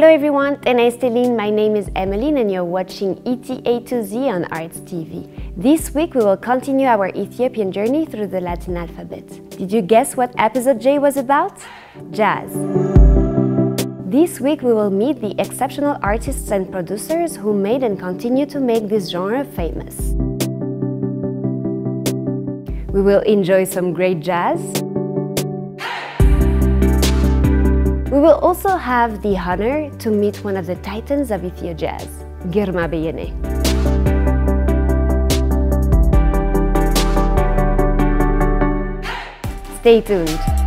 Hello everyone, Tena Esteline, my name is Emmeline and you're watching ET A to Z on Arts TV. This week we will continue our Ethiopian journey through the Latin alphabet. Did you guess what episode J was about? Jazz. This week we will meet the exceptional artists and producers who made and continue to make this genre famous. We will enjoy some great jazz, will also have the honor to meet one of the titans of Ethio jazz, Girma Beyene. Stay tuned.